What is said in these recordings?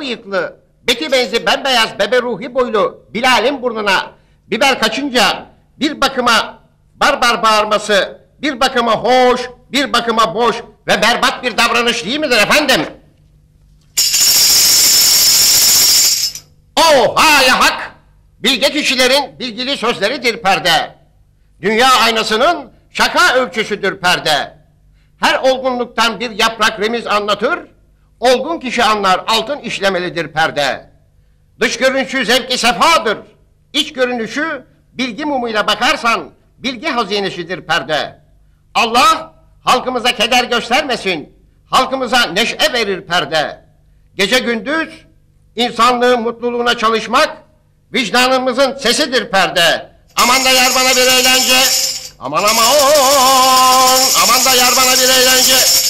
bıyıklı, beti benzi bembeyaz bebe ruhi boylu Bilal'in burnuna biber kaçınca bir bakıma barbar bağırması, bir bakıma hoş, bir bakıma boş ve berbat bir davranış değil midir efendim? O hala hak, bilge kişilerin bilgili sözleridir perde. Dünya aynasının şaka ölçüsüdür perde. Her olgunluktan bir yaprak remiz anlatır, olgun kişi anlar altın işlemelidir perde. Dış görünüşü zevki sefadır, iç görünüşü bilgi mumuyla bakarsan bilgi hazinesidir perde. Allah halkımıza keder göstermesin, halkımıza neşe verir perde. Gece gündüz insanlığın mutluluğuna çalışmak vicdanımızın sesidir perde. Aman da yar bana bir eğlence. Aman aman aman da yar bana bir eğlence.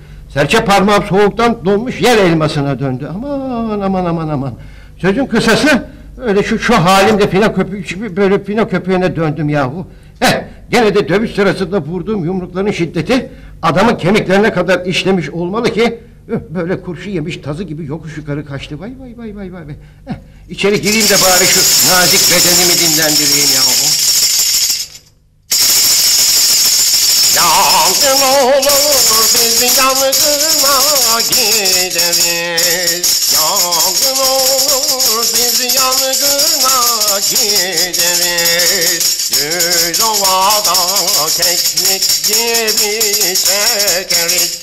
Serçe parmağım soğuktan donmuş yer elmasına döndü. Aman aman aman aman. Sözün kısası öyle şu şu halimde fina köpüğü böyle fina köpeğine döndüm yahu. Heh, gene de dövüş sırasında vurduğum yumrukların şiddeti adamın kemiklerine kadar işlemiş olmalı ki böyle kurşu yemiş tazı gibi yokuş yukarı kaçtı. Vay vay vay vay. vay. Heh, içeri gireyim de bari şu nazik bedenimi dinlendireyim yahu. Yangın olur biz yangına gideriz Yangın olur biz yangına gideriz Yüz ovada keklik gibi çekeriz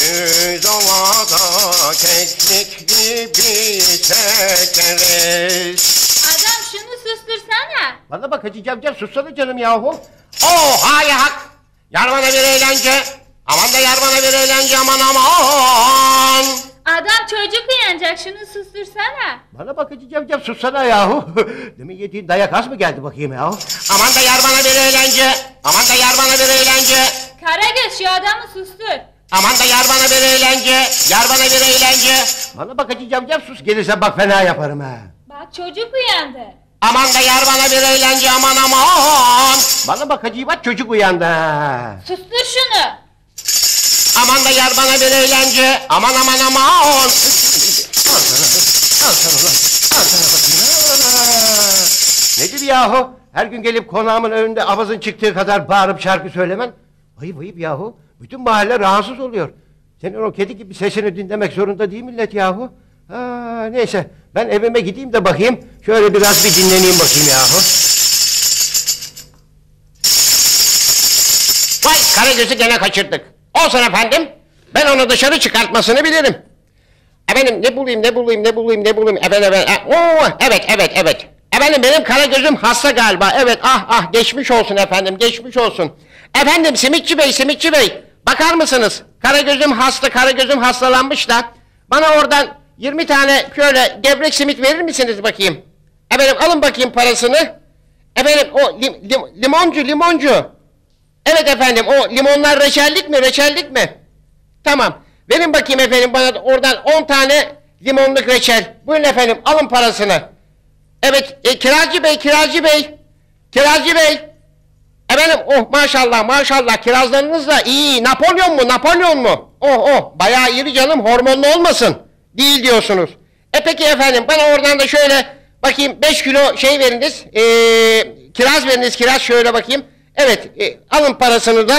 Yüz ovada keklik gibi çekeriz Adam şunu sustursana. Bana bak Hacı Cavcav sussana canım yahu. Oh hay hak. Yar bana bir eğlence. Aman da yar bana bir eğlence aman aman. Adam çocuk uyanacak şunu sustursana. Bana bak Hacı Cavcav sussana yahu. Demin yediğin dayak az mı geldi bakayım yahu. Aman da yar bana bir eğlence. Aman da yar bana bir eğlence. Karagöz şu adamı sustur. Aman da yar bana bir eğlence. Yar bana bir eğlence. Bana bak Hacı Cavcav sus gelirse bak fena yaparım ha. Bak çocuk uyandı. Aman da yar bana bir eğlence aman aman. Bana bak Hacı bak çocuk uyandı ha. Sustur şunu. Aman da yar bana bir eğlence. Aman aman aman. Al sana. Al sana lan. Al sana! Nedir yahu? Her gün gelip konağımın önünde avazın çıktığı kadar bağırıp şarkı söylemen. Ayıp ayıp yahu. Bütün mahalle rahatsız oluyor. Senin o kedi gibi sesini dinlemek zorunda değil millet yahu. Ha, neyse ben evime gideyim de bakayım. Şöyle biraz bir dinleneyim bakayım yahu. Karagöz'ü gene kaçırdık. Olsun efendim. Ben onu dışarı çıkartmasını bilirim. Efendim ne bulayım ne bulayım ne bulayım ne bulayım efendim efendim. E, Oo, evet evet evet. Efendim benim Karagöz'üm hasta galiba. Evet ah ah geçmiş olsun efendim geçmiş olsun. Efendim Simitçi Bey Simitçi Bey. Bakar mısınız? Karagöz'üm hasta Karagöz'üm hastalanmış da. Bana oradan 20 tane şöyle gevrek simit verir misiniz bakayım? Efendim alın bakayım parasını. Efendim o lim- lim- limoncu limoncu. Evet efendim o limonlar reçellik mi reçellik mi? Tamam. Verin bakayım efendim bana da oradan 10 tane limonluk reçel. Buyurun efendim alın parasını. Evet e, kiracı bey kiracı bey. Kiracı bey. Efendim oh maşallah maşallah kirazlarınız da iyi. Napolyon mu Napolyon mu? Oh oh bayağı iri canım hormonlu olmasın. Değil diyorsunuz. E peki efendim bana oradan da şöyle bakayım 5 kilo şey veriniz. Ee, kiraz veriniz kiraz şöyle bakayım. Evet e, alın parasını da.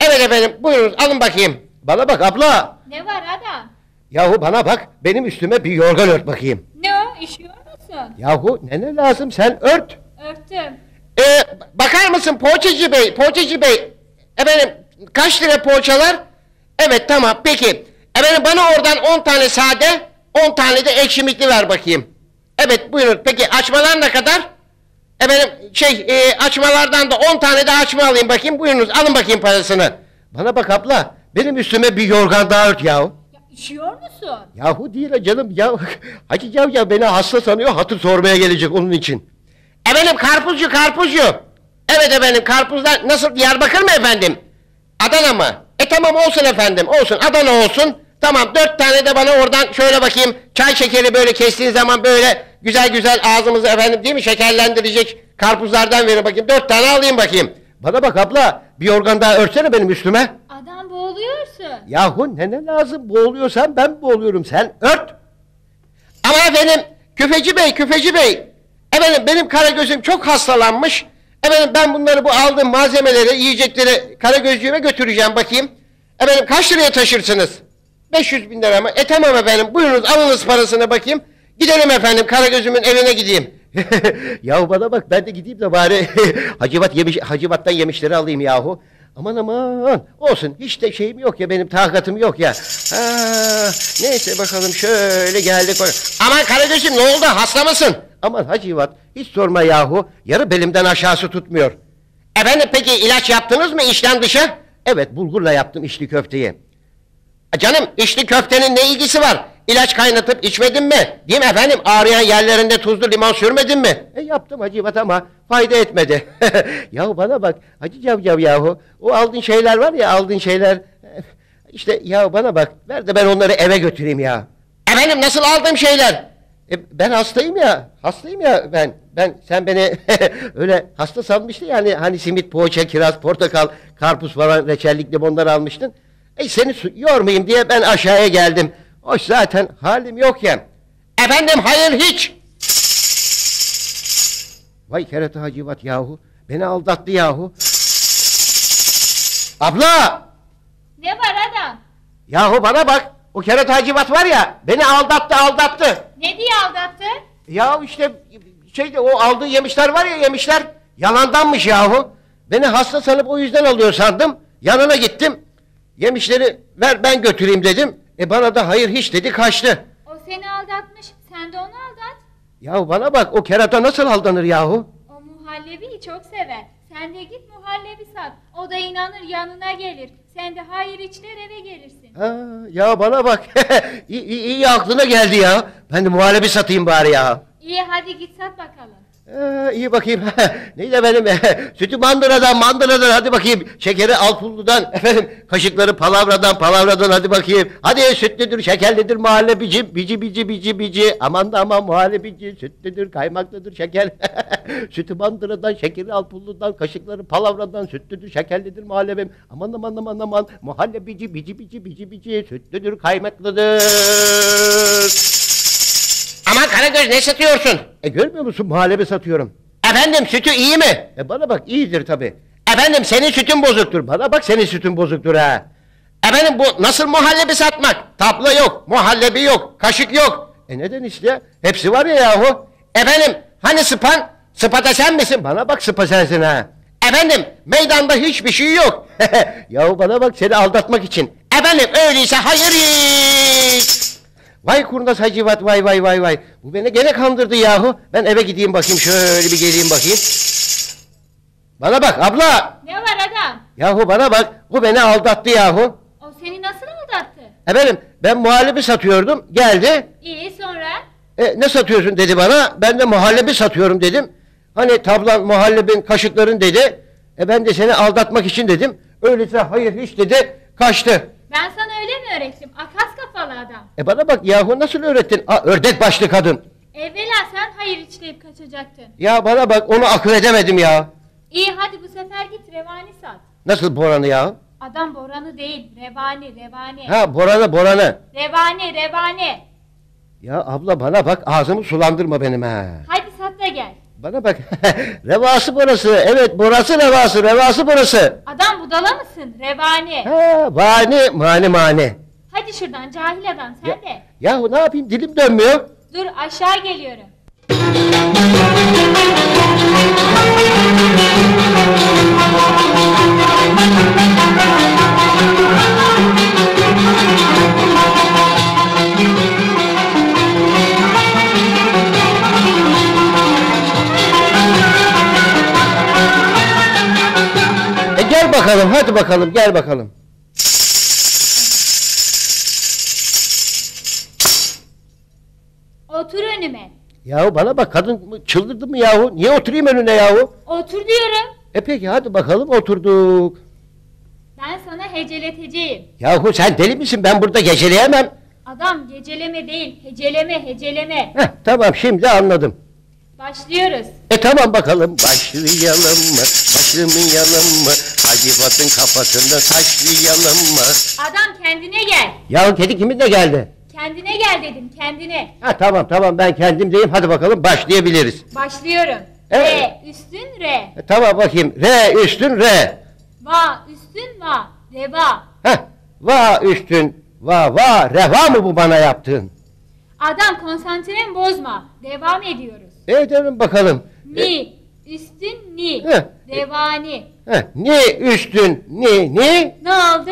Evet efendim buyurunuz alın bakayım. Bana bak abla. Ne var adam? Yahu bana bak benim üstüme bir yorgan ört bakayım. Ne o üşüyor musun? Yahu ne ne lazım sen ört. Örttüm. Ee, bakar mısın poğaçacı bey, poğaçacı bey. Efendim kaç lira poğaçalar? Evet tamam peki. Efendim bana oradan 10 tane sade, 10 tane de ekşimikli ver bakayım. Evet buyurun. Peki açmalar ne kadar? Efendim şey e, açmalardan da 10 tane de açma alayım bakayım. Buyurunuz alın bakayım parasını. Bana bak abla benim üstüme bir yorgan daha ört yahu. Ya Üşüyor musun? Yahu değil canım ya. Hacı Cavcav beni hasta sanıyor hatır sormaya gelecek onun için. Efendim karpuzcu karpuzcu. Evet efendim karpuzlar nasıl Diyarbakır mı efendim? Adana mı? E tamam olsun efendim olsun Adana olsun. Tamam dört tane de bana oradan şöyle bakayım çay şekeri böyle kestiğin zaman böyle güzel güzel ağzımızı efendim değil mi şekerlendirecek karpuzlardan verin bakayım. Dört tane alayım bakayım. Bana bak abla bir organ daha örtsene benim üstüme. Adam boğuluyorsun. Yahu ne ne lazım boğuluyorsan ben boğuluyorum sen ört. Ama efendim küfeci bey küfeci bey. Efendim benim Karagöz'üm çok hastalanmış. Efendim ben bunları bu aldığım malzemeleri yiyecekleri Karagözcüğüme götüreceğim bakayım. Efendim kaç liraya taşırsınız? 500 bin lira mı? E tamam efendim buyurunuz alınız parasını bakayım. Gidelim efendim Karagöz'ümün evine gideyim. yahu bana bak ben de gideyim de bari Hacivat yemiş, Hacivat'tan yemişleri alayım yahu. Aman aman olsun hiç de şeyim yok ya benim takatım yok ya. Ha, neyse bakalım şöyle geldik. Aman Karagöz'üm ne oldu hasta mısın? Aman Hacivat hiç sorma yahu yarı belimden aşağısı tutmuyor. Efendim peki ilaç yaptınız mı içten dışa? Evet bulgurla yaptım içli köfteyi. E Canım içli köftenin ne ilgisi var? İlaç kaynatıp içmedin mi? Değil mi efendim? Ağrıyan yerlerinde tuzlu limon sürmedin mi? E yaptım Hacivat ama fayda etmedi. yahu bana bak Hacı Cavcav yahu. O aldığın şeyler var ya aldığın şeyler. eh, İşte ya bana bak ver de ben onları eve götüreyim ya. Efendim nasıl aldığım şeyler? E, ben hastayım ya. Hastayım ya ben. Ben sen beni öyle hasta sanmıştın yani hani simit, poğaça, kiraz, portakal, karpuz falan reçellik limonlar almıştın. E seni yormayayım diye ben aşağıya geldim. Hoş zaten halim yok ya. Efendim hayır hiç. Vay kerata hacivat yahu. Beni aldattı yahu. Abla! Ne var adam? Yahu bana bak. O kerata hacivat var ya beni aldattı aldattı. Ne diye aldattı? Ya işte şeyde o aldığı yemişler var ya yemişler yalandanmış yahu. Beni hasta sanıp o yüzden alıyor sandım. Yanına gittim. Yemişleri ver ben götüreyim dedim. E bana da hayır hiç dedi kaçtı. O seni aldatmış. Sen de onu aldat. Ya bana bak o kerata nasıl aldanır yahu? O muhallebiyi çok sever. Sen de git muhallebi sat. O da inanır yanına gelir. Sen de hayır içler eve gelirsin. Ha, ya bana bak iyi, iyi, iyi aklına geldi ya. Ben de muhallebi satayım bari ya. İyi hadi git sat bakalım. Ee, iyi bakayım. Neydi benim? Sütü mandıradan, mandıradan hadi bakayım. Şekeri alpulludan, efendim kaşıkları palavradan, palavradan hadi bakayım. Hadi sütlüdür, şekerlidir muhallebici, bici bici bici bici. Aman da aman muhallebici, sütlüdür, kaymaklıdır, şeker. Sütü mandıradan, şekeri alpulludan, kaşıkları palavradan, sütlüdür, şekerlidir muhallebim. Aman aman aman aman, muhallebici, bici bici bici bici, sütlüdür, kaymaklıdır. Aman Karagöz ne satıyorsun? E görmüyor musun muhallebi satıyorum. Efendim sütü iyi mi? E bana bak iyidir tabi. Efendim senin sütün bozuktur. Bana bak senin sütün bozuktur ha. Efendim bu nasıl muhallebi satmak? Tapla yok, muhallebi yok, kaşık yok. E neden işte? Hepsi var ya yahu. Efendim hani sıpan? Sıpata sen misin? Bana bak sıpa sensin ha. Efendim meydanda hiçbir şey yok. yahu bana bak seni aldatmak için. Efendim öyleyse hayır hiç. Vay kurnaz hacivat vay vay vay vay. Bu beni gene kandırdı yahu. Ben eve gideyim bakayım şöyle bir geleyim bakayım. Bana bak abla. Ne var adam? Yahu bana bak. Bu beni aldattı yahu. O seni nasıl aldattı? Efendim ben muhallebi satıyordum. Geldi. İyi sonra? E, ne satıyorsun dedi bana. Ben de muhallebi satıyorum dedim. Hani tablan muhallebin kaşıkların dedi. E ben de seni aldatmak için dedim. Öyleyse hayır hiç dedi. Kaçtı. Ben sana öyle mi öğrettim? Akas kafalı adam. E bana bak yahu nasıl öğrettin? Aa, ördek başlı kadın. Evvela sen hayır içleyip kaçacaktın. Ya bana bak onu akıl edemedim ya. İyi hadi bu sefer git revani sat. Nasıl Boran'ı ya? Adam Boran'ı değil, revani, revani. Ha Boran'ı Boran'ı. Revani, revani. Ya abla bana bak ağzımı sulandırma benim ha. Hadi sat da gel. Bana bak revası burası. Evet burası revası revası burası. Adam budala mısın? Revani. Ha mani mani mani. Hadi şuradan cahil adam sen Ya, de. yahu ne yapayım dilim dönmüyor. Dur aşağı geliyorum. E gel bakalım hadi bakalım gel bakalım. Otur önüme. Yahu bana bak kadın çıldırdı mı yahu? Niye oturayım önüne yahu? Otur diyorum. E peki hadi bakalım oturduk. Ben sana heceleteceğim. Yahu sen deli misin? Ben burada geceleyemem. Adam geceleme değil, heceleme, heceleme. Heh, tamam şimdi anladım. Başlıyoruz. E tamam bakalım başlayalım mı? Başlamayalım mı? Hacivat'ın kafasında taşlayalım mı? Adam kendine gel. Yahu kedi kimin de geldi? Kendine gel dedim, kendine. Ha tamam tamam ben kendimdeyim hadi bakalım başlayabiliriz. Başlıyorum. Evet. Re, üstün re. E, tamam bakayım re üstün re. Va, üstün va. Reva. Heh va üstün va va reva mı bu bana yaptığın? Adam konsantremi bozma. Devam ediyoruz. E edelim bakalım. E, Ni, üstün ni. Heh. Revani. heh, ni üstün ni ni. Ne oldu?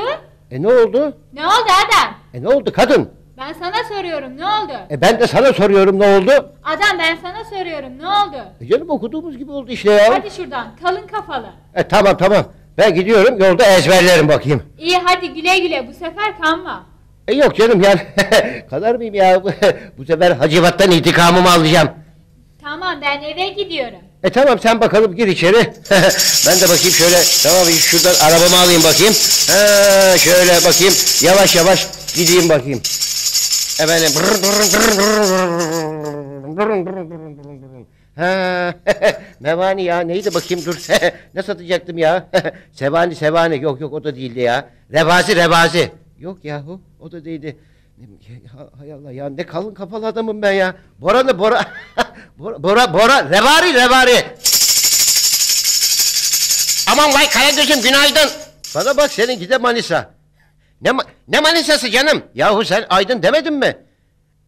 E ne oldu? Ne oldu adam? E ne oldu kadın? Ben sana soruyorum ne oldu? E ben de sana soruyorum ne oldu? Adam ben sana soruyorum ne oldu? E canım okuduğumuz gibi oldu işte ya. Hadi şuradan kalın kafalı. E tamam tamam. Ben gidiyorum yolda ezberlerim bakayım. İyi hadi güle güle bu sefer kanma. E yok canım yani kadar mıyım ya? Bu sefer Hacivat'tan intikamımı alacağım. Tamam ben eve gidiyorum. E tamam sen bakalım gir içeri. ben de bakayım şöyle tamam şuradan arabamı alayım bakayım. Ha, şöyle bakayım yavaş yavaş gideyim bakayım. Efendim. Ha, Mevani ya neydi bakayım dur. ne satacaktım ya? Sevani sevani yok yok o da değildi ya. Revazi revazi. Yok yahu o da değildi. Hay Allah ya ne kalın kafalı adamım ben ya. Bora ne Bora? Bora Bora, Bora revari revari. Aman vay Karagöz'üm günaydın. Bana bak seninki de Manisa. Ne, ma- ne manisası canım? Yahu sen Aydın demedin mi?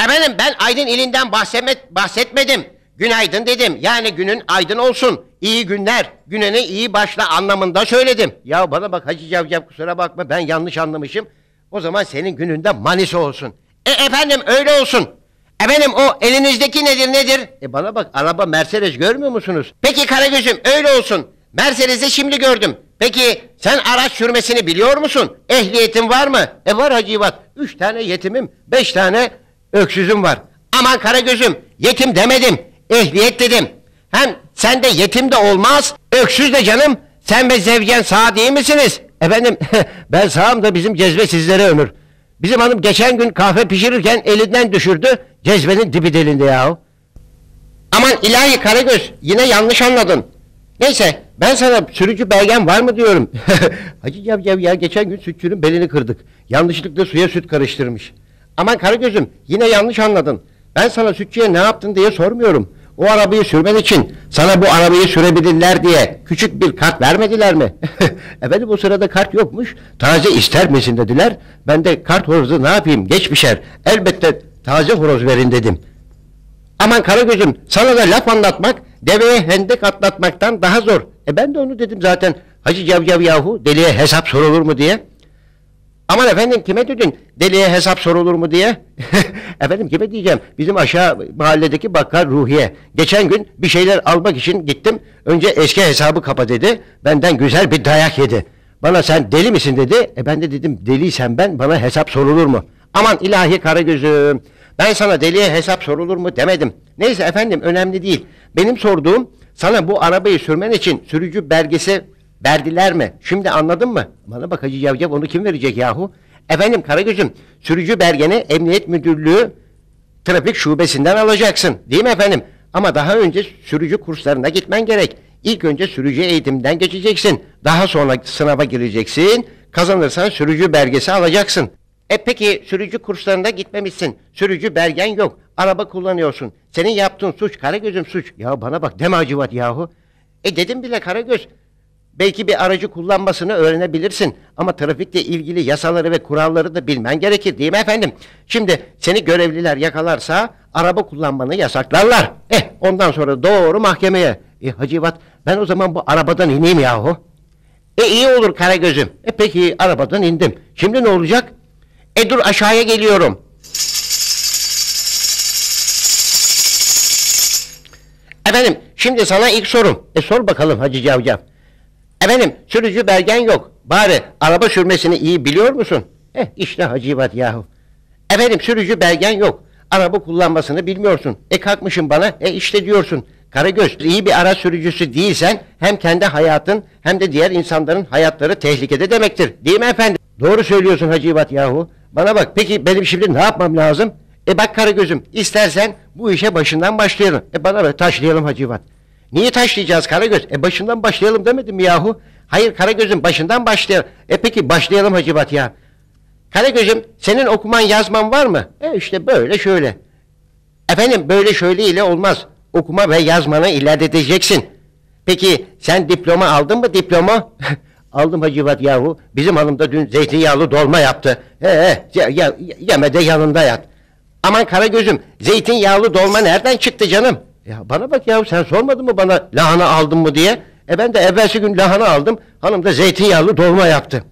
Efendim ben Aydın ilinden bahsetme, bahsetmedim. Günaydın dedim. Yani günün aydın olsun. İyi günler. Gününe iyi başla anlamında söyledim. Ya bana bak Hacı Cavcav kusura bakma ben yanlış anlamışım. O zaman senin gününde Manisa olsun. E efendim öyle olsun. Efendim o elinizdeki nedir nedir? E bana bak araba Mercedes görmüyor musunuz? Peki Karagöz'üm öyle olsun. Mercedes'i şimdi gördüm. Peki sen araç sürmesini biliyor musun? Ehliyetin var mı? E var Hacivat. Üç tane yetimim, beş tane öksüzüm var. Aman Karagöz'üm yetim demedim. Ehliyet dedim. Hem sende yetim de olmaz. Öksüz de canım. Sen ve Zevcen sağ değil misiniz? Efendim ben sağım da bizim cezve sizlere ömür. Bizim hanım geçen gün kahve pişirirken elinden düşürdü. Cezvenin dibi delindi yahu. Aman ilahi Karagöz yine yanlış anladın. Neyse Ben sana sürücü belgen var mı diyorum. Hacı Cavcav ya geçen gün sütçünün belini kırdık. Yanlışlıkla suya süt karıştırmış. aman Karagöz'üm Yine yanlış anladın. Ben sana sütçüye ne yaptın diye sormuyorum. O arabayı sürmen için sana bu arabayı sürebilirler diye küçük bir kart vermediler mi? Efendim o sırada kart yokmuş. Taze ister misin dediler. Ben de kart horozu ne yapayım geç pişer. Elbette taze horoz verin dedim. Aman Karagöz'üm sana da laf anlatmak deveye hendek atlatmaktan daha zor. E ben de onu dedim zaten. Hacı Cavcav yahu deliye hesap sorulur mu diye. Aman efendim kime dedin deliye hesap sorulur mu diye? efendim kime diyeceğim? Bizim aşağı mahalledeki bakkal Ruhiye. Geçen gün bir şeyler almak için gittim. Önce eski hesabı kapa dedi. Benden güzel bir dayak yedi. Bana sen deli misin dedi. E ben de dedim deliysen ben bana hesap sorulur mu? Aman ilahi Karagöz'üm. Ben sana deliye hesap sorulur mu demedim. Neyse efendim önemli değil. Benim sorduğum sana bu arabayı sürmen için sürücü belgesi verdiler mi? Şimdi anladın mı? Bana bak Hacı Cavcav onu kim verecek yahu? Efendim Karagöz'üm sürücü belgeni Emniyet Müdürlüğü trafik şubesinden alacaksın. Değil mi efendim? Ama daha önce sürücü kurslarına gitmen gerek. İlk önce sürücü eğitimden geçeceksin. Daha sonra sınava gireceksin. Kazanırsan sürücü belgesi alacaksın. E peki sürücü kurslarına gitmemişsin. Sürücü belgen yok. Araba kullanıyorsun. Senin yaptığın suç Karagöz'üm suç. Ya bana bak deme acıvat yahu. E dedim bile Karagöz. Belki bir aracı kullanmasını öğrenebilirsin ama trafikle ilgili yasaları ve kuralları da bilmen gerekir değil mi efendim? Şimdi seni görevliler yakalarsa araba kullanmanı yasaklarlar. Eh ondan sonra doğru mahkemeye. E Hacivat ben o zaman bu arabadan ineyim yahu. E iyi olur Karagöz'üm. E peki arabadan indim. Şimdi ne olacak? E dur aşağıya geliyorum. Efendim şimdi sana ilk sorum. E sor bakalım Hacı Cavcav. Efendim sürücü belgen yok. Bari araba sürmesini iyi biliyor musun? Eh işte Hacivat yahu. Efendim sürücü belgen yok. araba kullanmasını bilmiyorsun. E kalkmışım bana e işte diyorsun. Karagöz iyi bir araç sürücüsü değilsen hem kendi hayatın hem de diğer insanların hayatları tehlikede demektir. Değil mi efendim? Doğru söylüyorsun Hacivat yahu. Bana bak peki benim şimdi ne yapmam lazım? E bak Karagöz'üm istersen bu işe başından başlayalım. E bana bak taşlayalım Hacivat. Niye taşlayacağız Karagöz? E başından başlayalım demedim yahu? Hayır Karagöz'üm başından başlayalım. E peki başlayalım Hacivat ya. Karagöz'üm senin okuman yazman var mı? E işte böyle şöyle. Efendim böyle şöyle ile olmaz. Okuma ve yazmanı ilerleteceksin. Peki sen diploma aldın mı diploma? Aldım Hacivat yahu. Bizim hanım da dün zeytinyağlı dolma yaptı. He ya, ya, yeme de yanında yat. Aman Karagöz'üm zeytinyağlı dolma nereden çıktı canım? Ya bana bak ya sen sormadın mı bana lahana aldın mı diye? E ben de evvelsi gün lahana aldım. Hanım da zeytinyağlı dolma yaptı.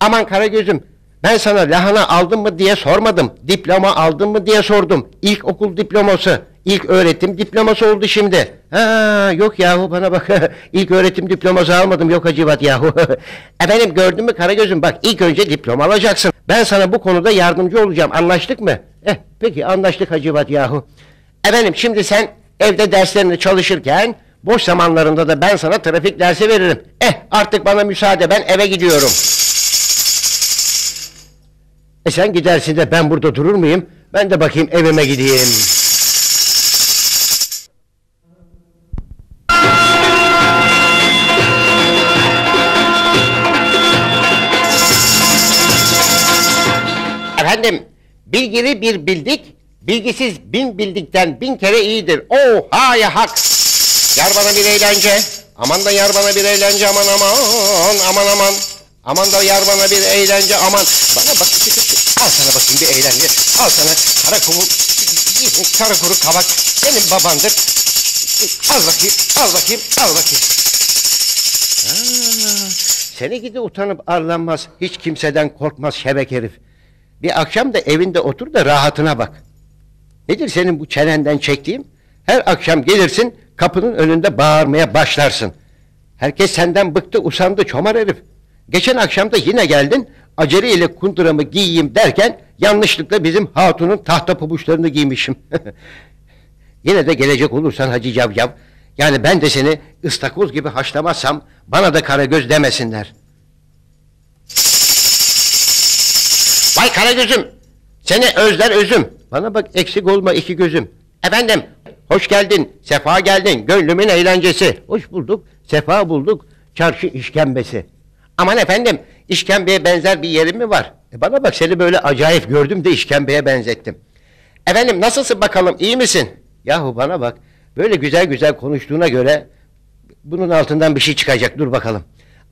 Aman Karagöz'üm ben sana lahana aldın mı diye sormadım. Diploma aldın mı diye sordum. İlk okul diploması, ilk öğretim diploması oldu şimdi. Ha yok yahu bana bak. ilk öğretim diploması almadım yok Hacivat yahu. Efendim gördün mü Karagöz'üm bak ilk önce diploma alacaksın. Ben sana bu konuda yardımcı olacağım. Anlaştık mı? Eh peki anlaştık Hacivat yahu. Efendim şimdi sen evde derslerini çalışırken boş zamanlarında da ben sana trafik dersi veririm. Eh artık bana müsaade ben eve gidiyorum. E sen gidersin de ben burada durur muyum? Ben de bakayım evime gideyim. Efendim, bilgili bir bildik, bilgisiz bin bildikten bin kere iyidir. Oha ya hak! Yar bana bir eğlence, aman da yar bana bir eğlence, aman aman, aman aman. Aman da yar bana bir eğlence, aman. Bana bak, al sana bakayım bir eğlence, al sana kara kumu, kara kuru kabak, benim babandır. Al bakayım, al bakayım, al bakayım. Aa, seni gidi utanıp arlanmaz, hiç kimseden korkmaz şebek herif. Bir akşam da evinde otur da rahatına bak. Nedir senin bu çenenden çektiğim? Her akşam gelirsin, kapının önünde bağırmaya başlarsın. Herkes senden bıktı, usandı çomar herif. Geçen akşam da yine geldin, aceleyle kunduramı giyeyim derken yanlışlıkla bizim hatunun tahta pabuçlarını giymişim. yine de gelecek olursan Hacı Cavcav, yani ben de seni ıstakoz gibi haşlamazsam bana da karagöz demesinler. Vay Karagöz'üm, seni özler özüm. Bana bak eksik olma iki gözüm. Efendim, hoş geldin, sefa geldin, gönlümün eğlencesi. Hoş bulduk, sefa bulduk, çarşı işkembesi. Aman efendim, işkembeye benzer bir yerim mi var? E bana bak seni böyle acayip gördüm de işkembeye benzettim. Efendim nasılsın bakalım, iyi misin? Yahu bana bak, böyle güzel güzel konuştuğuna göre bunun altından bir şey çıkacak, dur bakalım.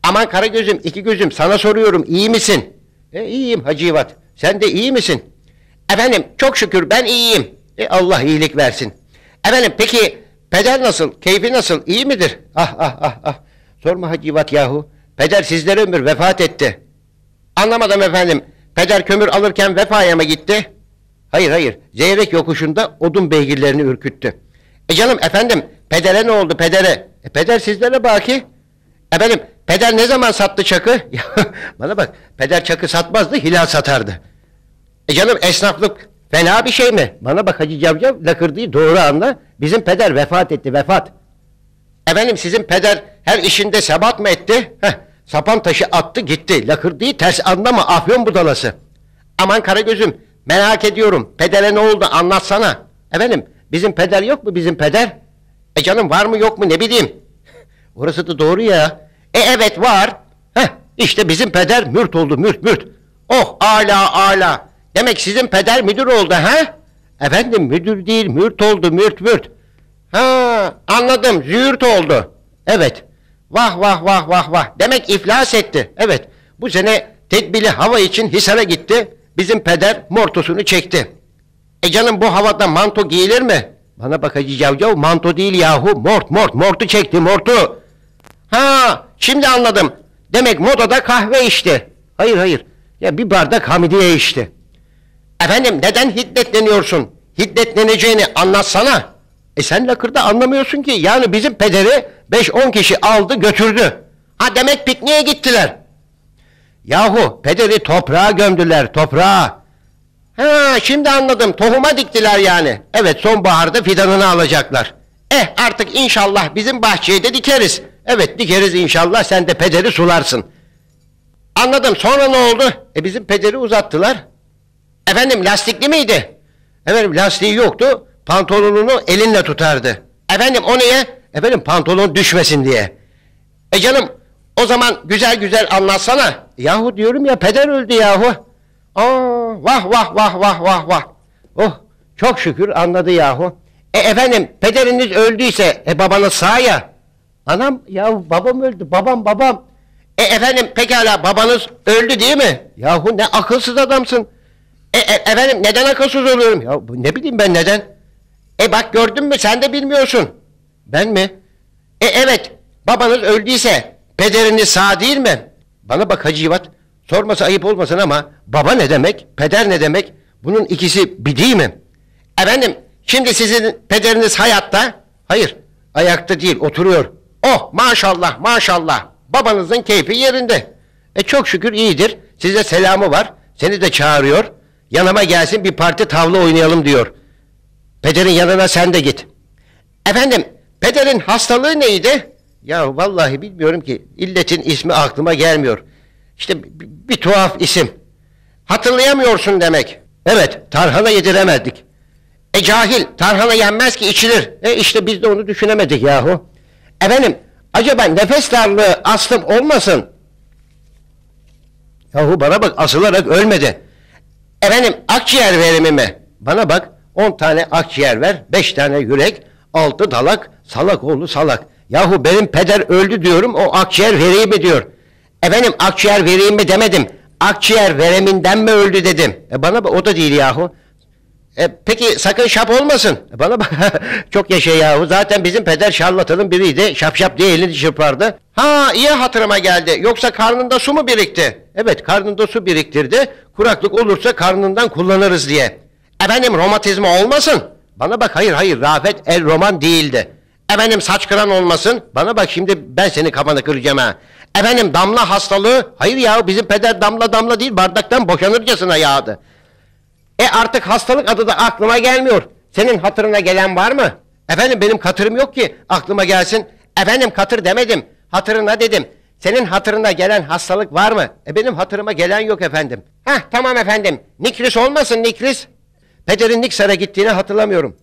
Aman Karagöz'üm, iki gözüm, sana soruyorum, iyi misin? E iyiyim Hacivat. Sen de iyi misin? Efendim çok şükür ben iyiyim. E Allah iyilik versin. Efendim peki peder nasıl? Keyfi nasıl? İyi midir? Ah ah ah ah. Sorma Hacivat yahu. Peder sizlere ömür vefat etti. Anlamadım efendim. Peder kömür alırken vefaya mı gitti? Hayır hayır. Zeyrek yokuşunda odun beygirlerini ürküttü. E canım efendim pedere ne oldu pedere? E peder sizlere baki. Efendim peder ne zaman sattı çakı? Bana bak peder çakı satmazdı hilal satardı. E canım esnaflık fena bir şey mi? Bana bak Hacı Cavcav lakırdığı doğru anla. Bizim peder vefat etti vefat. Efendim sizin peder her işinde sebat mı etti? Heh, sapan taşı attı gitti. Lakırdığı ters anlama afyon budalası. Aman Karagöz'üm merak ediyorum. Pedere ne oldu anlatsana. Efendim bizim peder yok mu bizim peder? E canım var mı yok mu ne bileyim. Orası da doğru ya. E evet var. Heh, işte bizim peder mürt oldu mürt mürt. Oh ala ala. Demek sizin peder müdür oldu ha? Efendim müdür değil mürt oldu mürt mürt. Ha anladım züğürt oldu. Evet. Vah vah vah vah vah. Demek iflas etti. Evet. Bu sene tedbili hava için Hisar'a gitti. Bizim peder mortosunu çekti. E canım bu havada manto giyilir mi? Bana bak Hacı Cavcav manto değil yahu mort mort mortu çekti mortu. Ha şimdi anladım. Demek modada kahve içti. Hayır hayır. Ya bir bardak hamidiye içti. Efendim neden hiddetleniyorsun? Hiddetleneceğini anlatsana. E sen lakırda anlamıyorsun ki. Yani bizim pederi 5-10 kişi aldı götürdü. Ha demek pikniğe gittiler. Yahu pederi toprağa gömdüler toprağa. Ha şimdi anladım. Tohuma diktiler yani. Evet sonbaharda fidanını alacaklar. Eh artık inşallah bizim bahçeye de dikeriz. Evet dikeriz inşallah sen de pederi sularsın. Anladım sonra ne oldu? E bizim pederi uzattılar. Efendim lastikli miydi? Efendim lastiği yoktu. Pantolonunu elinle tutardı. Efendim o niye? Efendim pantolon düşmesin diye. E canım o zaman güzel güzel anlatsana. Yahu diyorum ya peder öldü yahu. Aa, vah vah vah vah vah vah. Oh çok şükür anladı yahu. E efendim pederiniz öldüyse e babanız sağ ya. Anam ya babam öldü babam babam. E efendim pekala babanız öldü değil mi? Yahu ne akılsız adamsın. E, e, efendim neden akılsız oluyorum? Ya ne bileyim ben neden? E bak gördün mü sen de bilmiyorsun. Ben mi? E evet babanız öldüyse pederiniz sağ değil mi? Bana bak Hacı Yivat sorması ayıp olmasın ama baba ne demek peder ne demek bunun ikisi bir değil mi? Efendim şimdi sizin pederiniz hayatta hayır ayakta değil oturuyor. Oh maşallah maşallah babanızın keyfi yerinde. E çok şükür iyidir size selamı var seni de çağırıyor yanıma gelsin bir parti tavla oynayalım diyor. Pederin yanına sen de git. Efendim, pederin hastalığı neydi? Ya vallahi bilmiyorum ki. İlletin ismi aklıma gelmiyor. İşte bir, bir tuhaf isim. Hatırlayamıyorsun demek. Evet, tarhana yediremezdik. E cahil, tarhana yenmez ki içilir. E işte biz de onu düşünemedik yahu. Efendim, acaba nefes darlığı astım olmasın? Yahu bana bak asılarak ölmedi. Efendim akciğer verimi mi? Bana bak 10 tane akciğer ver, 5 tane yürek, 6 dalak, salak oğlu salak. Yahu benim peder öldü diyorum o akciğer vereyim mi diyor. Efendim akciğer vereyim mi demedim. Akciğer vereminden mi öldü dedim. E bana o da değil yahu. E, peki sakın şap olmasın. E, bana bak çok yaşa yahu. Zaten bizim peder şarlatanın biriydi. Şap şap diye elini çırpardı. Ha iyi hatırıma geldi. Yoksa karnında su mu birikti? Evet karnında su biriktirdi. Kuraklık olursa karnından kullanırız diye. Efendim romatizma olmasın. Bana bak hayır hayır Rafet el roman değildi. Efendim saç kıran olmasın. Bana bak şimdi ben seni kafanı kıracağım ha. Efendim damla hastalığı. Hayır ya bizim peder damla damla değil bardaktan boşanırcasına yağdı. E artık hastalık adı da aklıma gelmiyor. Senin hatırına gelen var mı? Efendim benim katırım yok ki aklıma gelsin. Efendim katır demedim. Hatırına dedim. Senin hatırına gelen hastalık var mı? E benim hatırıma gelen yok efendim. Heh tamam efendim. Nikris olmasın Nikris. Pederin Niksar'a gittiğini hatırlamıyorum.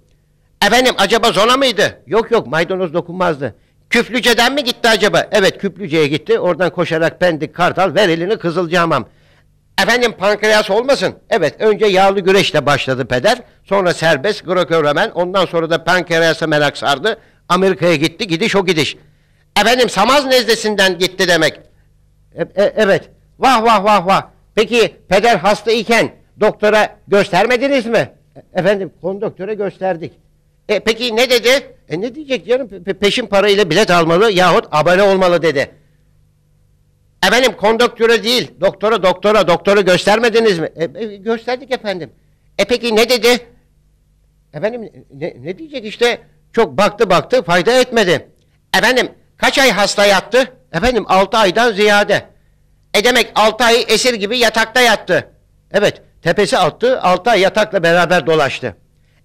Efendim acaba zona mıydı? Yok yok maydanoz dokunmazdı. Küflüce'den mi gitti acaba? Evet Küflüce'ye gitti. Oradan koşarak Pendik Kartal ver elini Kızılcahamam. Efendim pankreas olmasın. Evet önce yağlı güreşle başladı peder. Sonra serbest Greco-Romen. Ondan sonra da pankreasa merak sardı. Amerika'ya gitti gidiş o gidiş. Efendim Samaz nezdesinden gitti demek. E- e- evet. Vah vah vah vah. Peki peder hasta iken doktora göstermediniz mi? E- efendim konduktöre gösterdik. E, peki ne dedi? E, ne diyecek canım? Pe- pe- peşin parayla bilet almalı yahut abone olmalı dedi. Efendim konduktöre değil, doktora doktora, doktora göstermediniz mi? E, e, gösterdik efendim. E peki ne dedi? Efendim ne, ne diyecek işte? Çok baktı baktı fayda etmedi. Efendim kaç ay hasta yattı? Efendim 6 aydan ziyade. E demek 6 ay esir gibi yatakta yattı. Evet tepesi attı 6 ay yatakla beraber dolaştı.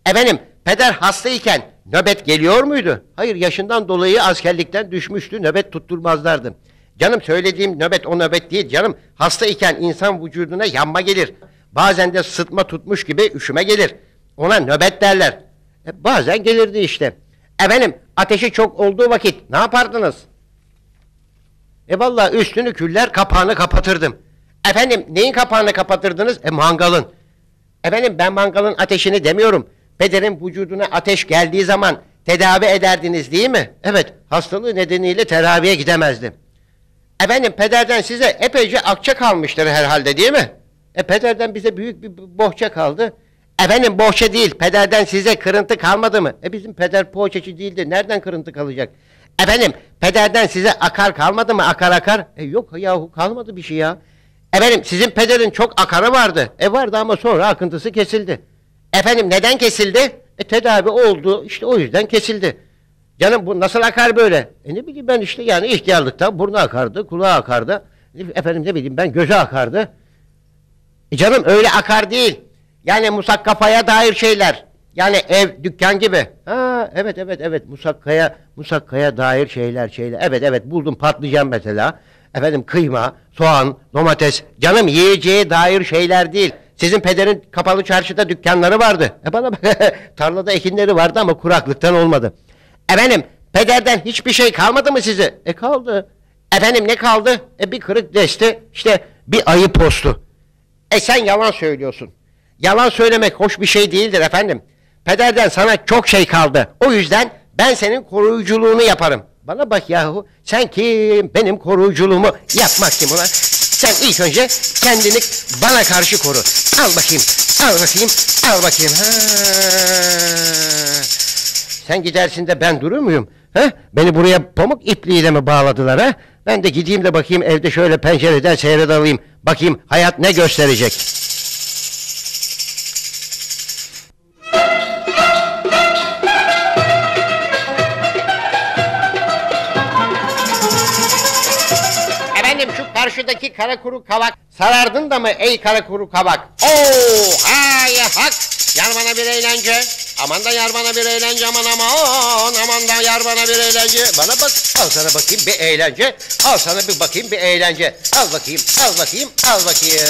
Efendim peder hastayken nöbet geliyor muydu? Hayır yaşından dolayı askerlikten düşmüştü nöbet tutturmazlardı. Canım söylediğim nöbet o nöbet değil canım. Hasta iken insan vücuduna yanma gelir. Bazen de sıtma tutmuş gibi üşüme gelir. Ona nöbet derler. E, bazen gelirdi işte. Efendim ateşi çok olduğu vakit ne yapardınız? E vallahi üstünü küller kapağını kapatırdım. Efendim neyin kapağını kapatırdınız? E mangalın. Efendim ben mangalın ateşini demiyorum. Pederin vücuduna ateş geldiği zaman tedavi ederdiniz değil mi? Evet hastalığı nedeniyle teraviye gidemezdi. Efendim pederden size epeyce akça kalmıştır herhalde değil mi? E pederden bize büyük bir bohça kaldı. Efendim bohça değil pederden size kırıntı kalmadı mı? E bizim peder poğaçacı değildi nereden kırıntı kalacak? Efendim pederden size akar kalmadı mı akar akar? E yok yahu kalmadı bir şey ya. Efendim sizin pederin çok akarı vardı. E vardı ama sonra akıntısı kesildi. Efendim neden kesildi? E tedavi oldu işte o yüzden kesildi. Canım bu nasıl akar böyle? E ne bileyim ben işte yani ihtiyarlıkta burnu akardı, kulağı akardı. Efendim ne bileyim ben gözü akardı. E canım öyle akar değil. Yani musakkafaya dair şeyler. Yani ev, dükkan gibi. Ha evet evet evet musakkaya musakkaya dair şeyler şeyler. Evet evet buldum patlıcan mesela. Efendim kıyma, soğan, domates. Canım yiyeceğe dair şeyler değil. Sizin pederin kapalı çarşıda dükkanları vardı. E bana bak, tarlada ekinleri vardı ama kuraklıktan olmadı. Efendim pederden hiçbir şey kalmadı mı size? E kaldı. Efendim ne kaldı? E bir kırık deste işte bir ayı postu. E sen yalan söylüyorsun. Yalan söylemek hoş bir şey değildir efendim. Pederden sana çok şey kaldı. O yüzden ben senin koruyuculuğunu yaparım. Bana bak yahu sen kim benim koruyuculuğumu yapmak kim ulan? Sen ilk önce kendini bana karşı koru. Al bakayım, al bakayım, al bakayım. Ha. Sen gidersin de ben durur muyum? He? Beni buraya pamuk ipliğiyle mi bağladılar ha? Ben de gideyim de bakayım evde şöyle pencereden seyredalayım. Bakayım hayat ne gösterecek. Karşıdaki kara kuru kavak sarardın da mı ey kara kuru kavak? Oo hay hak yar bana bir eğlence. Aman da yar bana bir eğlence aman aman aman da yar bana bir eğlence. Bana bak Al sana bakayım bir eğlence. Al sana bir bakayım bir eğlence. Al bakayım, al bakayım, al bakayım.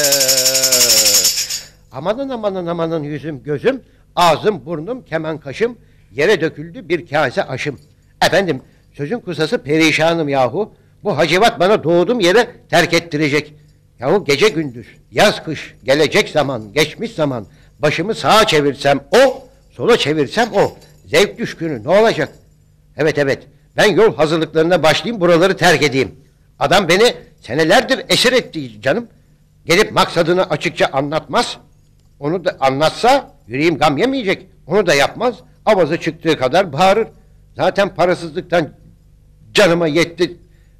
Amanın amanın amanın yüzüm gözüm, ağzım burnum keman kaşım, yere döküldü bir kase aşım. Efendim sözün kısası perişanım yahu. Bu hacivat bana doğduğum yere terk ettirecek. Yahu gece gündüz, yaz kış, gelecek zaman, geçmiş zaman, başımı sağa çevirsem o, sola çevirsem o. Zevk düşkünü ne olacak? Evet evet. Ben yol hazırlıklarına başlayayım buraları terk edeyim. Adam beni senelerdir esir etti canım. Gelip maksadını açıkça anlatmaz. Onu da anlatsa yüreğim gam yemeyecek. Onu da yapmaz. Avazı çıktığı kadar bağırır. Zaten parasızlıktan canıma yetti.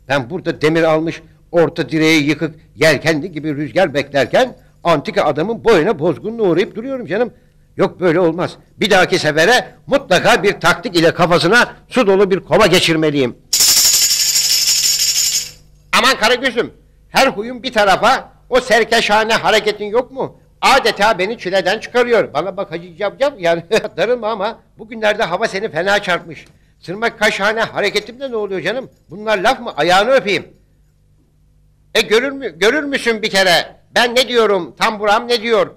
Ben burada demir almış orta direği yıkık yelkenli gibi rüzgar beklerken antika adamın boyuna bozgunluğu uğrayıp duruyorum canım. Yok böyle olmaz. Bir dahaki sefere mutlaka bir taktik ile kafasına su dolu bir kova geçirmeliyim. Aman Karagöz'üm her huyun bir tarafa o serkeşhane hareketin yok mu? Adeta beni çileden çıkarıyor. Bana bak Hacı Cavcav yani darılma ama bugünlerde hava seni fena çarpmış. Sırmak kaşhane hareketimde ne oluyor canım? Bunlar laf mı? Ayağını öpeyim. E görür, mü, görür müsün bir kere? Ben ne diyorum, tam buram ne diyor?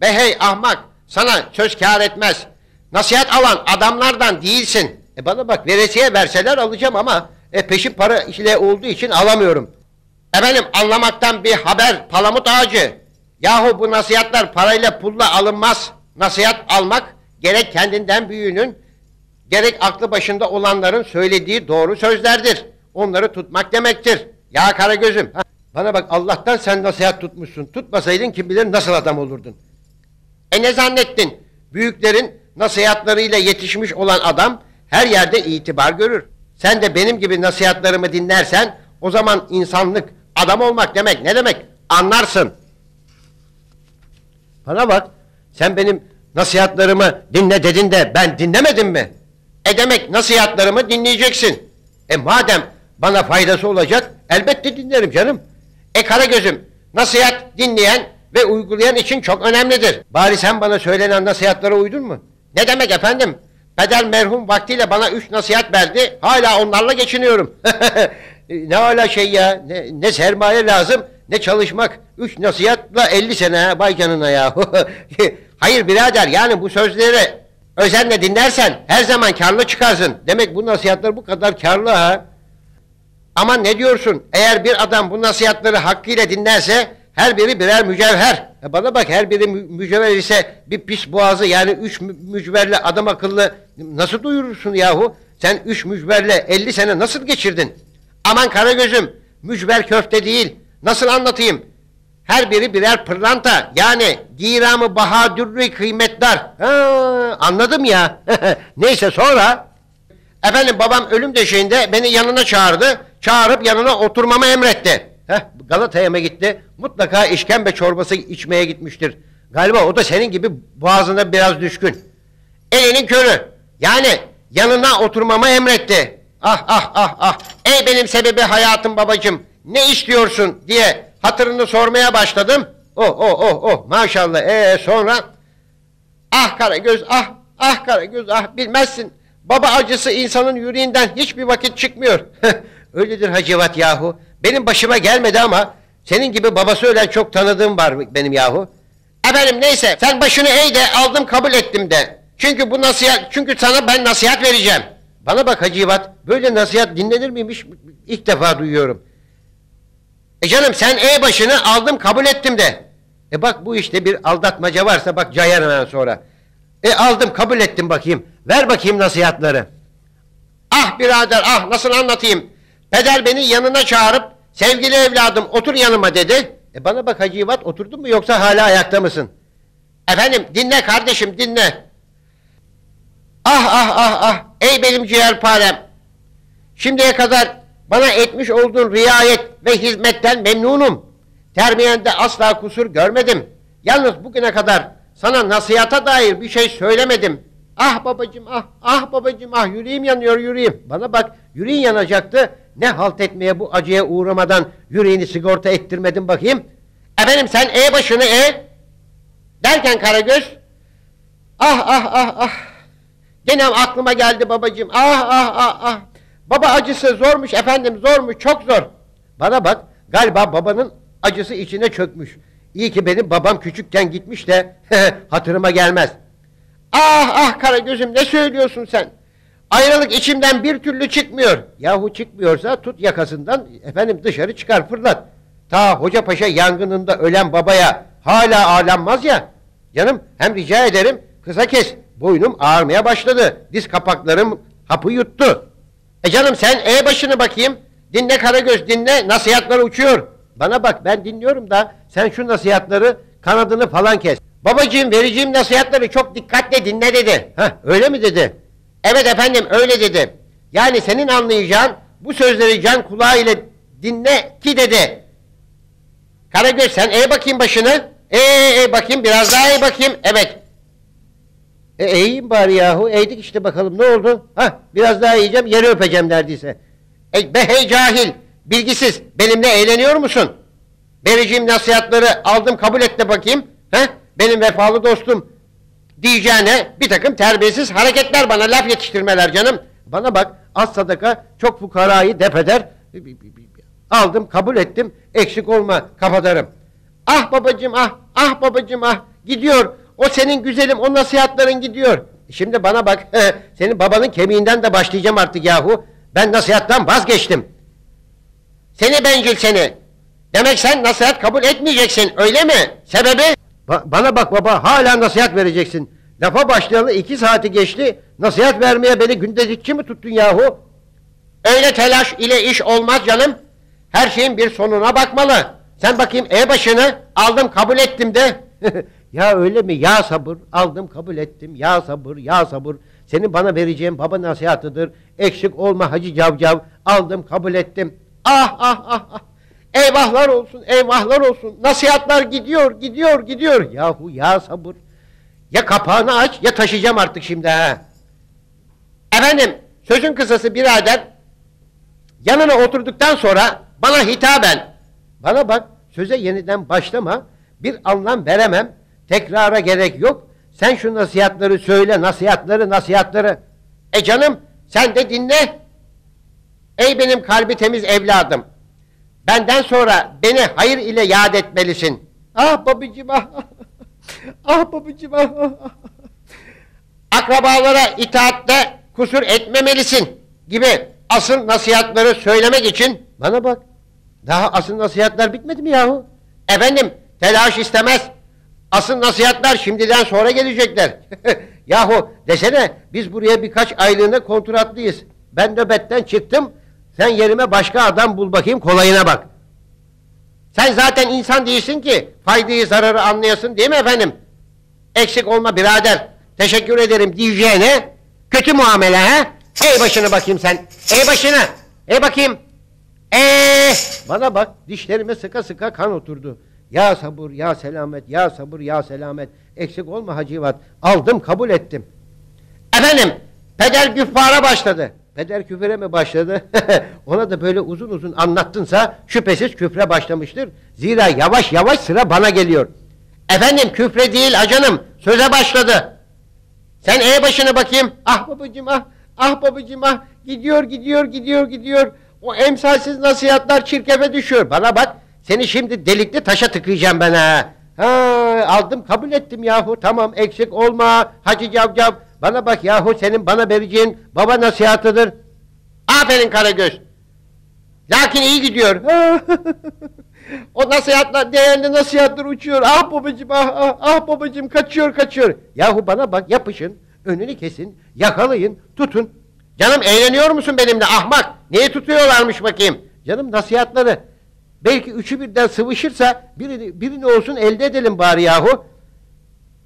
Be hey ahmak, sana söz kâr etmez. Nasihat alan adamlardan değilsin. E bana bak veresiye verseler alacağım ama e, peşin para ile olduğu için alamıyorum. Efendim anlamaktan bir haber palamut ağacı. Yahu bu nasihatler parayla pulla alınmaz. Nasihat almak gerek kendinden büyüğünün gerek aklı başında olanların söylediği doğru sözlerdir. Onları tutmak demektir. Ya Karagöz'üm. Ha, Bana bak Allah'tan sen nasihat tutmuşsun. Tutmasaydın kim bilir nasıl adam olurdun. E ne zannettin? Büyüklerin nasihatlarıyla yetişmiş olan adam her yerde itibar görür. Sen de benim gibi nasihatlarımı dinlersen o zaman insanlık, adam olmak demek ne demek? Anlarsın. Bana bak sen benim nasihatlarımı dinle dedin de ben dinlemedim mi? E demek nasihatlarımı dinleyeceksin. E madem bana faydası olacak elbette dinlerim canım. E Karagöz'üm nasihat dinleyen ve uygulayan için çok önemlidir. Bari sen bana söylenen nasihatlara uydun mu? Ne demek efendim? Peder merhum vaktiyle bana üç nasihat verdi. Hala onlarla geçiniyorum. ne hala şey ya ne, ne sermaye lazım ne çalışmak. Üç nasihatla 50 sene vay canına ya. Hayır birader yani bu sözleri özenle dinlersen her zaman karlı çıkarsın. Demek bu nasihatler bu kadar karlı ha. Ama ne diyorsun? Eğer bir adam bu nasihatleri hakkıyla dinlerse her biri birer mücevher. E bana bak her biri mü- mücevher ise bir pis boğazı yani üç mü- mücverle adam akıllı nasıl duyurursun yahu? Sen üç mücverle 50 sene nasıl geçirdin? Aman Karagöz'üm mücver köfte değil. Nasıl anlatayım? Her biri birer pırlanta. Yani giramı bahadürri kıymetdar. Ha, anladım ya. Neyse sonra Efendim babam ölüm döşeğinde beni yanına çağırdı. Çağırıp yanına oturmamı emretti. Heh, Galata'ya mı gitti? Mutlaka işkembe çorbası içmeye gitmiştir. Galiba o da senin gibi boğazına biraz düşkün. Elinin körü. Yani yanına oturmamı emretti. Ah ah ah ah. Ey benim sebebi hayatım babacım. Ne istiyorsun diye hatırını sormaya başladım. Oh oh oh oh maşallah. Ee sonra Ah Karagöz ah ah Karagöz ah bilmezsin. Baba acısı insanın yüreğinden hiçbir vakit çıkmıyor. Öyledir Hacivat yahu. Benim başıma gelmedi ama senin gibi babası ölen çok tanıdığım var benim yahu. Efendim neyse sen başını eğ de aldım kabul ettim de. Çünkü bu nasihat çünkü sana ben nasihat vereceğim. Bana bak Hacivat, böyle nasihat dinlenir miymiş? İlk defa duyuyorum. E canım sen eğ başını aldım kabul ettim de. E bak bu işte bir aldatmaca varsa bak cayar hemen sonra. E aldım kabul ettim bakayım. Ver bakayım nasihatları. Ah birader ah nasıl anlatayım. Peder beni yanına çağırıp sevgili evladım otur yanıma dedi. E bana bak Hacivat oturdun mu yoksa hala ayakta mısın? Efendim dinle kardeşim dinle. Ah ah ah ah ey benim ciğerparem. Şimdiye kadar bana etmiş olduğun riayet ve hizmetten memnunum. Terbiyende asla kusur görmedim. Yalnız bugüne kadar sana nasihata dair bir şey söylemedim. Ah babacım ah ah babacım ah yüreğim yanıyor yüreğim. Bana bak yüreğin yanacaktı. Ne halt etmeye bu acıya uğramadan yüreğini sigorta ettirmedin bakayım. Efendim sen e başını e derken Karagöz ah ah ah ah gene aklıma geldi babacığım ah ah ah ah baba acısı zormuş efendim zormuş çok zor Bana bak galiba babanın acısı içine çökmüş. İyi ki benim babam küçükken gitmiş de hatırıma gelmez. ah ah Karagöz'üm ne söylüyorsun sen ayrılık içimden bir türlü çıkmıyor Yahu çıkmıyorsa tut yakasından efendim dışarı çıkar fırlat. Ta Hoca Paşa yangınında ölen babaya hala ağlanmaz ya. Canım hem rica ederim kısa kes. Boynum ağarmaya başladı. Diz kapaklarım hapı yuttu. E canım sen e başını bakayım dinle Karagöz dinle nasihatler uçuyor Bana bak ben dinliyorum da sen şu nasihatları kanadını falan kes. babacığım vereceğim nasihatleri çok dikkatle dinle dedi Heh, öyle mi dedi? Evet efendim öyle dedi. Yani senin anlayacağın bu sözleri can kulağıyla dinle ki dedi. Karagöz sen eğ bakayım başını. Eğ eğ, eğ bakayım biraz daha eğ bakayım. Evet. E eğeyim bari yahu. Eğdik işte bakalım ne oldu? Ha biraz daha eğeceğim yeri öpeceğim neredeyse. E, be hey cahil, bilgisiz benimle eğleniyor musun? Vereceğim nasihatları aldım kabul et de bakayım. He? Benim vefalı dostum diyeceğine bir takım terbiyesiz hareketler bana laf yetiştirmeler canım. Bana bak az sadaka çok fukarayı def eder. Aldım kabul ettim eksik olma kapatarım. Ah babacım ah, ah babacım ah gidiyor. O senin güzelim o nasihatların gidiyor. Şimdi bana bak senin babanın kemiğinden de başlayacağım artık yahu. Ben nasihattan vazgeçtim. Seni bencil seni. Demek sen nasihat kabul etmeyeceksin öyle mi? Sebebi? Ba- bana bak baba hala nasihat vereceksin. Lafa başlayalı iki saati geçti. Nasihat vermeye beni gündezlikçi mi tuttun yahu? Öyle telaş ile iş olmaz canım. Her şeyin bir sonuna bakmalı. Sen bakayım e başını aldım kabul ettim de. ya öyle mi? Ya sabır. Aldım kabul ettim. Ya sabır, ya sabır. Senin bana vereceğin baba nasihatıdır. Eksik olma hacı cavcav. Aldım kabul ettim. Ah ah ah ah. Eyvahlar olsun, eyvahlar olsun. Nasihatlar gidiyor, gidiyor, gidiyor. Yahu ya sabır. Ya kapağını aç ya taşıyacağım artık şimdi ha. Efendim, sözün kısası birader. Yanına oturduktan sonra bana hitaben. Bana bak söze yeniden başlama. Bir anlam veremem. Tekrara gerek yok. Sen şu nasihatları söyle, nasihatları, nasihatları. E canım, sen de dinle. Ey benim kalbi temiz evladım. Benden sonra beni hayır ile yad etmelisin. Ah babacığım ah. Ah babacığım ah. ah, ah. Akrabalara itaatte kusur etmemelisin gibi asıl nasihatları söylemek için Bana bak. Daha asıl nasihatler bitmedi mi yahu? efendim telaş istemez. Asıl nasihatler şimdiden sonra gelecekler. Yahu desene biz buraya birkaç aylığına kontratlıyız. Ben nöbetten çıktım. Sen yerime başka adam bul bakayım kolayına bak. Sen zaten insan değilsin ki faydayı zararı anlayasın değil mi efendim? Eksik olma birader. Teşekkür ederim diyeceğine kötü muamele ha? Ey başını bakayım sen. Ey başını. Ey bakayım. Eee. Bana bak dişlerime sıka sıka kan oturdu. Ya sabır ya selamet ya sabır ya selamet. Eksik olma Hacivat. Aldım kabul ettim. Efendim peder güffara başladı. Peder küfre mi başladı? Ona da böyle uzun uzun anlattınsa şüphesiz küfre başlamıştır. Zira yavaş yavaş sıra bana geliyor. Efendim küfre değil acanım söze başladı. Sen E başına bakayım. Ah babacığım ah. Ah babacığım ah. Gidiyor gidiyor gidiyor gidiyor. O emsalsiz nasihatler çirkefe düşüyor. Bana bak. Seni şimdi delikli taşa tıkayacağım ben ha. Ha aldım kabul ettim yahu. Tamam eksik olma. Hacı Cavcav. Bana bak yahu senin bana vereceğin baba nasihatıdır. Aferin Karagöz. Lakin iyi gidiyor. o nasihatler, değerli nasihatler uçuyor. Ah babacım, ah, ah, ah babacım kaçıyor kaçıyor. Yahu bana bak yapışın, önünü kesin, yakalayın, tutun. Canım eğleniyor musun benimle ahmak? Niye tutuyorlarmış bakayım? Canım nasihatları. Belki üçü birden sıvışırsa birini, birini olsun elde edelim bari yahu.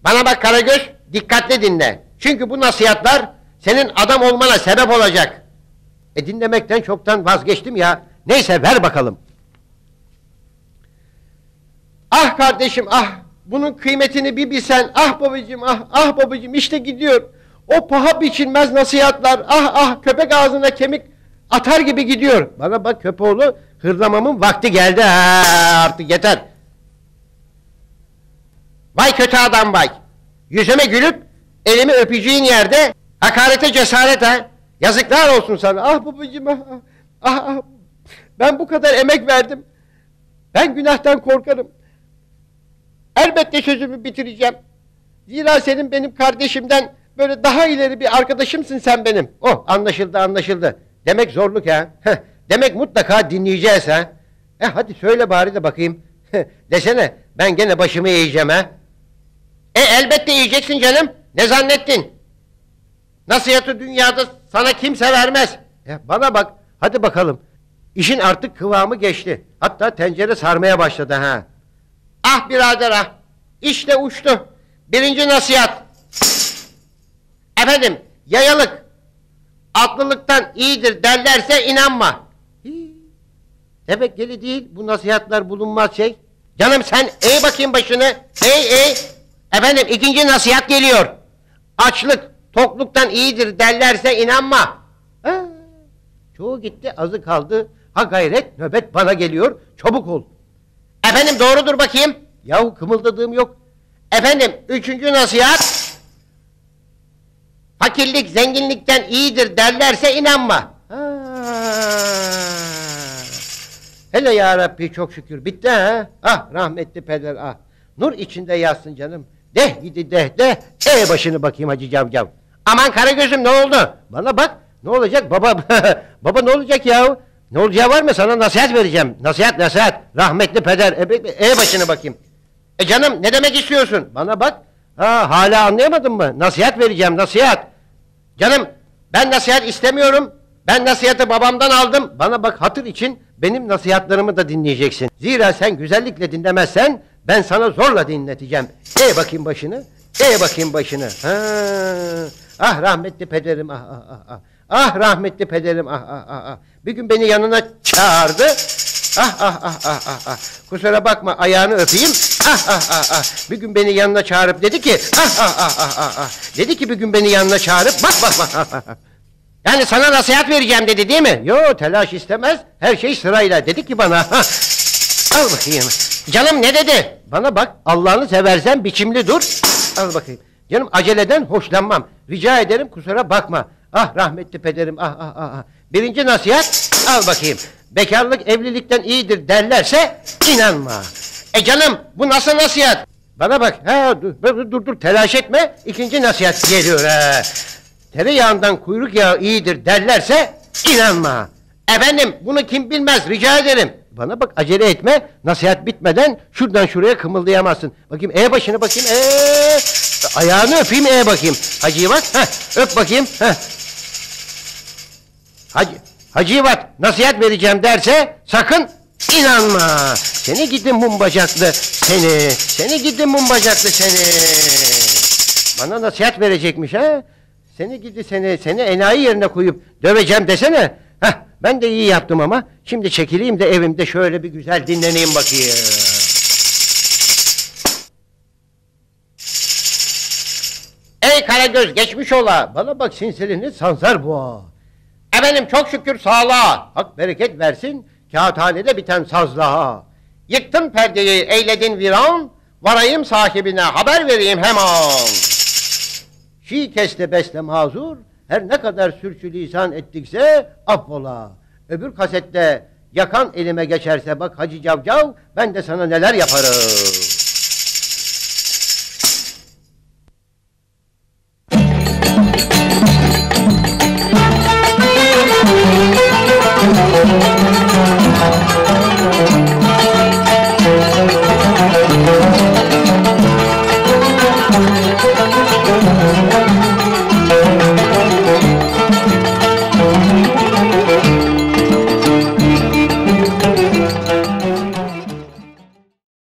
Bana bak Karagöz, dikkatli dinle. Çünkü bu nasihatler senin adam olmana sebep olacak. E dinlemekten çoktan vazgeçtim ya. Neyse ver bakalım. Ah kardeşim ah bunun kıymetini bir bilsen ah babacığım ah ah babacığım işte gidiyor. O paha biçilmez nasihatler ah ah köpek ağzına kemik atar gibi gidiyor. Bana bak köpoğlu hırlamamın vakti geldi ha artık yeter. Vay kötü adam vay. Yüzüme gülüp elimi öpeceğin yerde hakarete cesaret ha. Yazıklar olsun sana. Ah babacığım ah, ah, ah, ah. Ben bu kadar emek verdim. Ben günahtan korkarım. Elbette sözümü bitireceğim. Zira senin benim kardeşimden böyle daha ileri bir arkadaşımsın sen benim. Oh anlaşıldı anlaşıldı. Demek zorluk ha. Heh, Demek mutlaka dinleyeceğiz ha. E hadi söyle bari de bakayım. Desene ben gene başımı eğeceğim ha. E elbette yiyeceksin canım. Ne zannettin? Nasihatı dünyada sana kimse vermez. Ya bana bak, hadi bakalım. İşin artık kıvamı geçti. Hatta tencere sarmaya başladı ha. Ah birader ah. İşte uçtu. Birinci nasihat. Efendim, yayalık. Aklılıktan iyidir derlerse inanma. Geli değil bu nasihatler bulunmaz şey. Canım sen eğ bakayım başını. Eğ eğ. Efendim ikinci nasihat geliyor. Açlık tokluktan iyidir derlerse inanma. Ha, çoğu gitti azı kaldı. Ha gayret nöbet bana geliyor. Çabuk ol. Efendim doğrudur bakayım. Yahu kımıldadığım yok. Efendim üçüncü nasihat. Fakirlik zenginlikten iyidir derlerse inanma. Ha. Hele ya Rabbi çok şükür bitti ha. Ah rahmetli peder ah. Nur içinde yatsın canım. Deh gidi deh deh. E başını bakayım Hacı Cavcav. Aman Karagöz'üm ne oldu? Bana bak ne olacak baba? baba ne olacak ya? Ne olacağı var mı? Sana nasihat vereceğim. Nasihat nasihat. Rahmetli peder. E, bekle, e başını bakayım. E canım ne demek istiyorsun? Bana bak. Ha, hala anlayamadın mı? Nasihat vereceğim nasihat. Canım ben nasihat istemiyorum. Ben nasihatı babamdan aldım. Bana bak hatır için benim nasihatlarımı da dinleyeceksin. Zira sen güzellikle dinlemezsen ben sana zorla dinleteceğim. E bakayım başını. E bakayım başını. Ha. Ah rahmetli pederim ah ah ah. ah. Ah rahmetli pederim ah ah ah. ah. Bir gün beni yanına çağırdı. Ah ah ah ah ah ah. Kusura bakma ayağını öpeyim. Ah ah ah ah. Bir gün beni yanına çağırıp dedi ki ah ah ah ah ah ah. Dedi ki bir gün beni yanına çağırıp bak bak bak. Yani sana nasihat vereceğim dedi değil mi? Yo telaş istemez. Her şey sırayla dedi ki bana. "Ha, Al bakayım. Canım ne dedi? Bana bak Allah'ını seversen biçimli dur. Al bakayım. Canım aceleden hoşlanmam. Rica ederim kusura bakma. Ah rahmetli pederim ah ah ah. ah. Birinci nasihat al bakayım. Bekarlık evlilikten iyidir derlerse inanma. E canım bu nasıl nasihat? Bana bak ha dur dur, dur telaş etme. İkinci nasihat geliyor ha. Tereyağından kuyruk yağı iyidir derlerse inanma. Efendim bunu kim bilmez rica ederim. Bana bak acele etme. Nasihat bitmeden şuradan şuraya kımıldayamazsın. Bakayım e başını bakayım. E ayağını öpeyim e bakayım. Hacı bak. Öp bakayım. Heh. Hacı, Hacı Yivat nasihat vereceğim derse sakın inanma. Seni gidin mum bacaklı seni. Seni gidin mum bacaklı seni. Bana nasihat verecekmiş ha. Seni gidi seni, seni enayi yerine koyup döveceğim desene. Heh, ben de iyi yaptım ama. Şimdi çekileyim de evimde şöyle bir güzel dinleneyim bakayım. Ey Karagöz geçmiş ola. Bana bak sinsirini sansar boğa. Efendim çok şükür sağlığa. Hak bereket versin. Kağıthanede biten sazlığa. Yıktın perdeyi eyledin viran. Varayım sahibine haber vereyim hemen. Şi keste besle mazur, her ne kadar sürçülisan ettikse affola. Öbür kasette yakan elime geçerse bak Hacı Cavcav ben de sana neler yaparım.